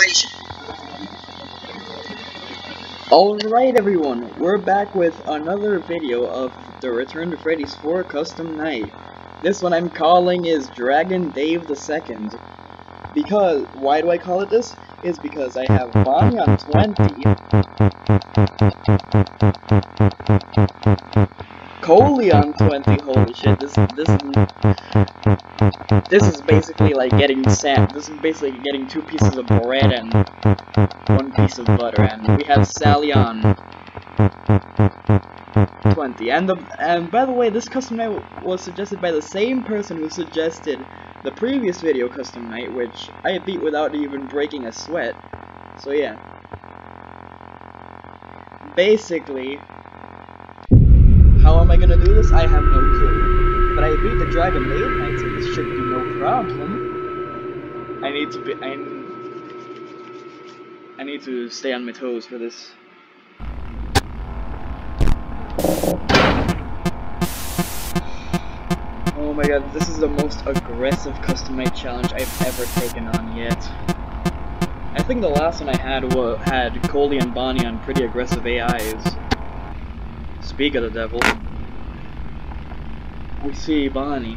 celebration. Alright everyone, we're back with another video of the Return to Freddy's 4 Custom Night. This one I'm calling is Dragon Dave II. Because, why do I call it this? Is because I have Bonnie on 20, Coley on 20, holy shit, this, this is, this is basically like getting sand, this is basically getting two pieces of bread and one piece of butter, and we have Sally on 20. And the and by the way, this custom night was suggested by the same person who suggested the previous video custom night, which I beat without even breaking a sweat. So yeah. Basically, am I gonna do this? I have no clue. But I beat the dragon late night, so this should be no problem. I need to be I I need to stay on my toes for this. Oh my god, this is the most aggressive custom night challenge I've ever taken on yet. I think the last one I had wa had Coley and Bonnie on pretty aggressive AIs. Speak of the devil. We see Bonnie.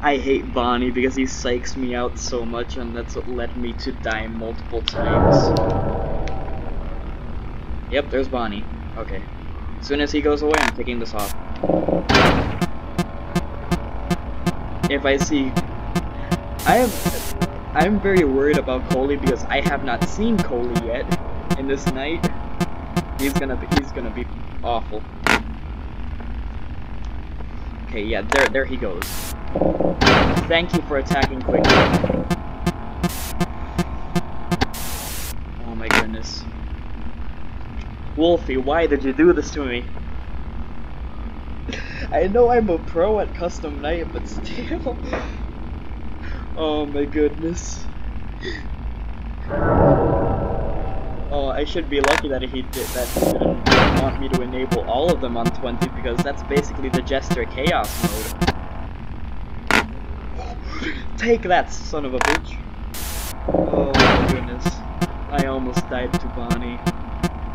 I hate Bonnie because he psychs me out so much and that's what led me to die multiple times. Yep, there's Bonnie. Okay. As soon as he goes away, I'm taking this off. If I see... I have... I'm very worried about Coley because I have not seen Coley yet in this night. He's gonna be, he's gonna be awful. Okay, yeah, there, there he goes. Thank you for attacking quickly. Oh my goodness. Wolfy, why did you do this to me? I know I'm a pro at custom night, but still. Oh my goodness. Oh, I should be lucky that he did that he didn't want me to enable all of them on 20 because that's basically the Jester Chaos mode. Take that, son of a bitch. Oh my goodness. I almost died to Bonnie.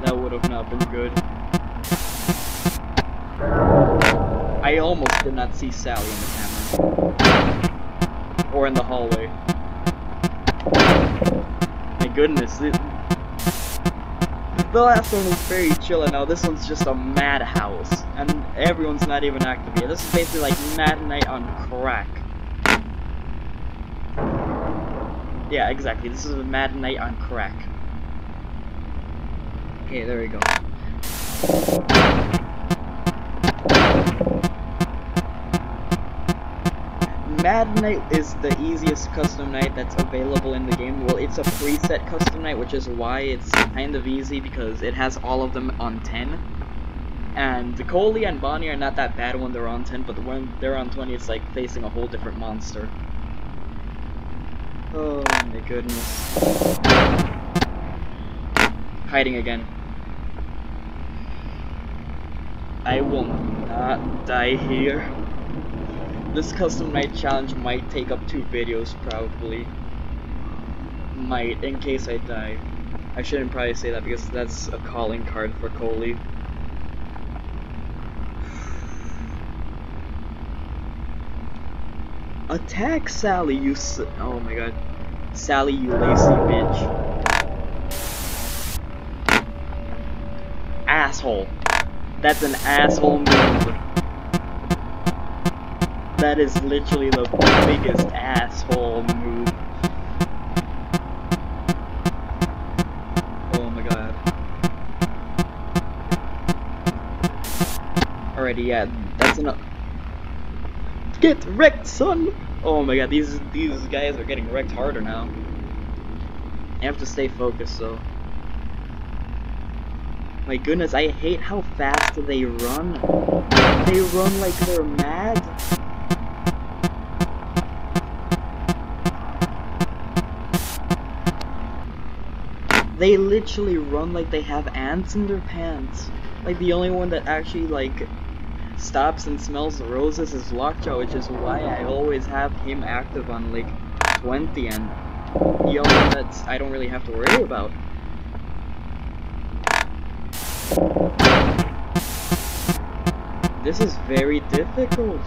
That would have not been good. I almost did not see Sally in the camera. Or in the hallway. My goodness, the last one was very chill, and now this one's just a madhouse, and everyone's not even active yet. This is basically like Mad Night on crack. Yeah, exactly. This is a Mad Night on crack. Okay, there we go. Mad Night is the easiest custom night that's available in the game. Well, it's a preset custom night, which is why it's kind of easy because it has all of them on 10. And the Coley and Bonnie are not that bad when they're on 10, but when they're on 20, it's like facing a whole different monster. Oh my goodness. Hiding again. I will not die here. This custom night challenge might take up two videos, probably. Might, in case I die. I shouldn't probably say that because that's a calling card for Coley. Attack Sally, you s- oh my god. Sally, you lazy bitch. Asshole. That's an asshole move. That is literally the biggest asshole move. Oh my god. Alrighty, yeah, that's enough. Get wrecked, son! Oh my god, these these guys are getting wrecked harder now. I have to stay focused, though. My goodness, I hate how fast they run. They run like they're mad. They literally run like they have ants in their pants. Like the only one that actually like stops and smells the roses is Lockjaw, which is why I always have him active on like 20 and the only one that I don't really have to worry about. This is very difficult.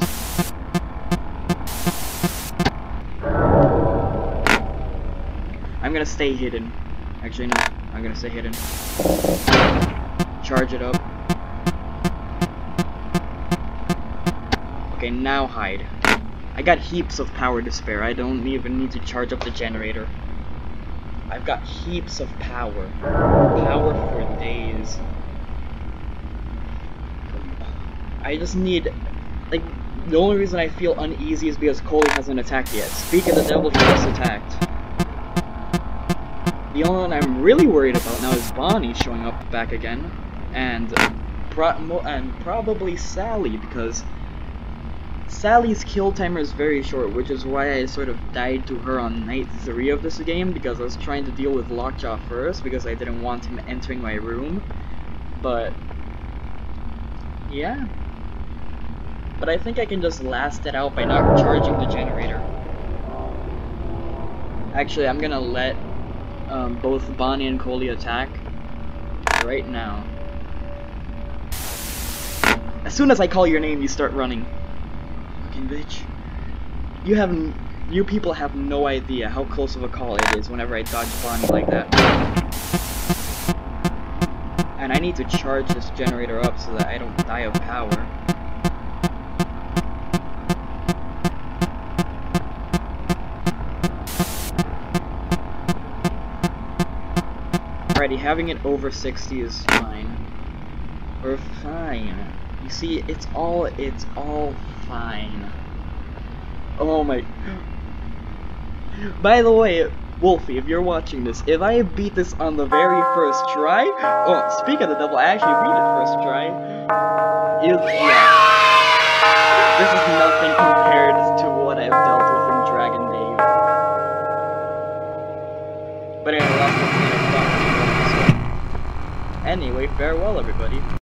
I'm gonna stay hidden. Actually, no. I'm gonna stay hidden. Charge it up. Okay, now hide. I got heaps of power to spare. I don't even need to charge up the generator. I've got heaps of power. Power for days. I just need... Like, the only reason I feel uneasy is because Coley hasn't attacked yet. Speak of the devil, he just attacked. The only one I'm really worried about now is Bonnie showing up back again. And, pro and probably Sally, because Sally's kill timer is very short, which is why I sort of died to her on night 3 of this game, because I was trying to deal with Lockjaw first, because I didn't want him entering my room. But, yeah. But I think I can just last it out by not charging the generator. Actually, I'm gonna let um, both Bonnie and Coley attack right now. As soon as I call your name, you start running fucking bitch. You have, you people have no idea how close of a call it is whenever I dodge Bonnie like that. And I need to charge this generator up so that I don't die of power. Alrighty, having it over 60 is fine. We're fine. You see, it's all, it's all fine. Oh my... By the way, Wolfy, if you're watching this, if I beat this on the very first try... Oh, speak of the devil, I actually beat it first try. It, yeah. Anyway, farewell everybody.